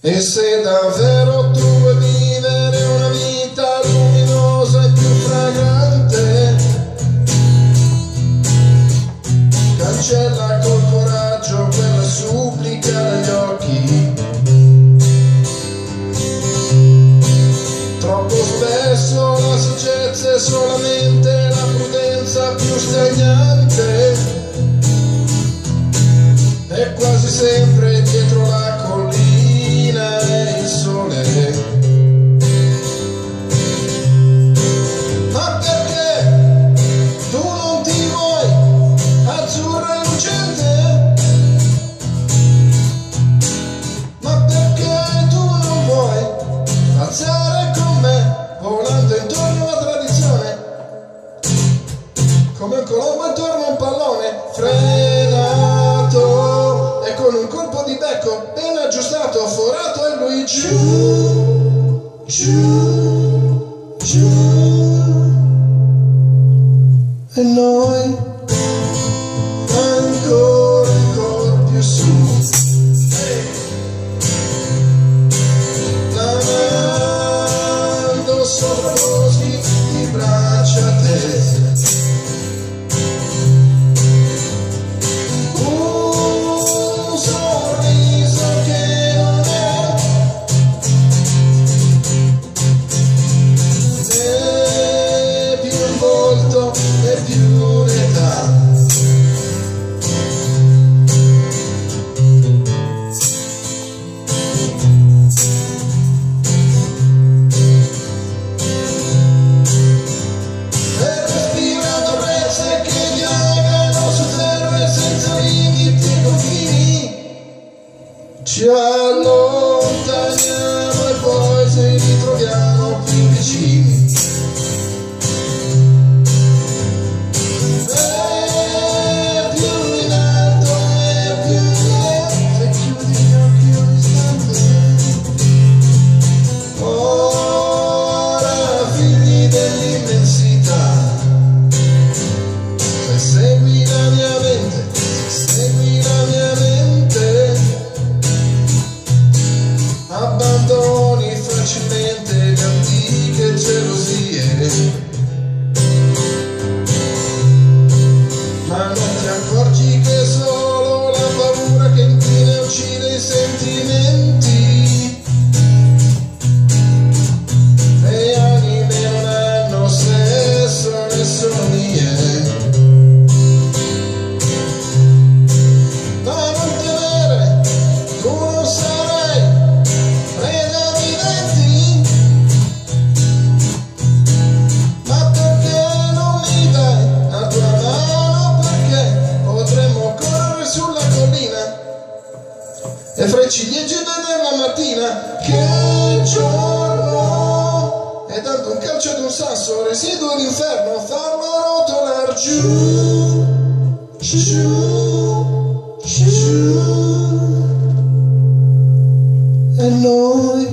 E se davvero tu vuoi vivere una vita luminosa e più fragrante, cancella col coraggio quella supplica negli occhi. Troppo spesso la saggezza è solamente la prudenza più stagnante, è quasi sempre dietro piccolo ma torna un pallone frenato. E con un colpo di becco ben aggiustato forato e lui giù giù. Shano fra i ciliegie della mattina. Che giorno! E dando un calcio ad un sasso residuo d'inferno farlo rotolar giù giù giù. E noi